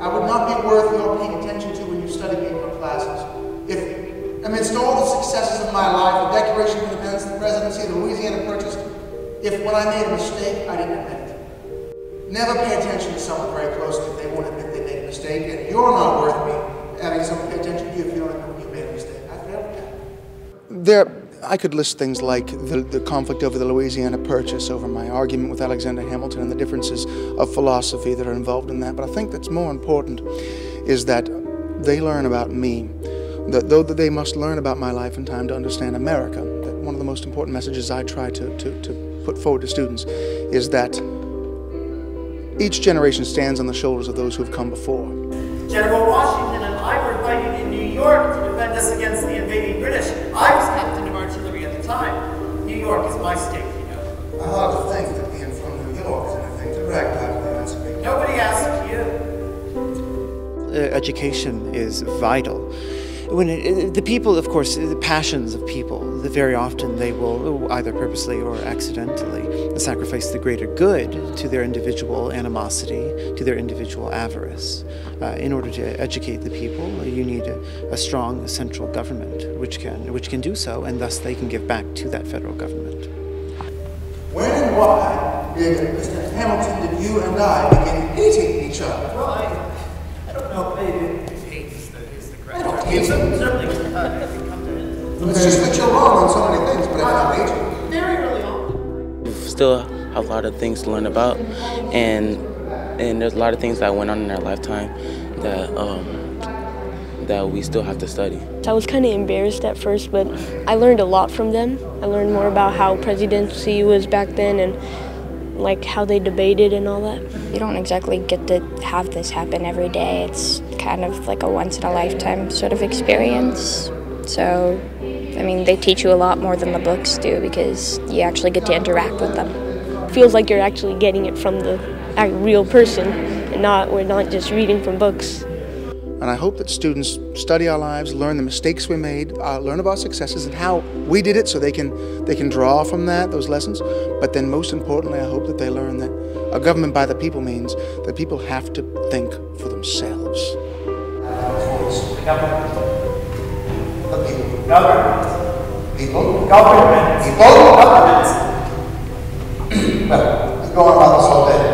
I would not be worth your paying attention to when you study me in your classes. If, amidst all the successes of my life, the Declaration of Independence, the presidency, the Louisiana Purchase, if when I made a mistake, I didn't admit it. Never pay attention to someone very closely if they won't admit they made a mistake, and you're not worth me having someone pay attention to you if you don't admit you made a mistake. I failed that. There, I could list things like the, the conflict over the Louisiana Purchase, over my argument with Alexander Hamilton, and the differences of philosophy that are involved in that. But I think that's more important is that they learn about me, that though that they must learn about my life in time to understand America. That one of the most important messages I try to, to, to put forward to students is that each generation stands on the shoulders of those who have come before. General Washington and I were fighting in New York education is vital. When it, the people, of course, the passions of people, very often they will either purposely or accidentally sacrifice the greater good to their individual animosity, to their individual avarice. Uh, in order to educate the people, you need a, a strong central government which can, which can do so, and thus they can give back to that federal government. When and why did Mr. Hamilton did you and I begin hating each other? Well, I, I don't know, maybe hate is the, is the correct I don't word. hate you. Certainly, uh, if you come It's just that you're wrong on so many things, but I don't hate you. very early on. Still have a lot of things to learn about, and and there's a lot of things that went on in our lifetime that um, that we still have to study. I was kind of embarrassed at first, but I learned a lot from them. I learned more about how presidency was back then and like how they debated and all that. You don't exactly get to have this happen every day. It's kind of like a once in a lifetime sort of experience. So, I mean, they teach you a lot more than the books do because you actually get to interact with them. feels like you're actually getting it from the real person and not we're not just reading from books. And I hope that students study our lives, learn the mistakes we made, uh, learn about successes and how we did it so they can, they can draw from that, those lessons. But then most importantly, I hope that they learn that a government by the people means that people have to think for themselves. Government. Government. People. Government. People. Government. well, we go on about this all day.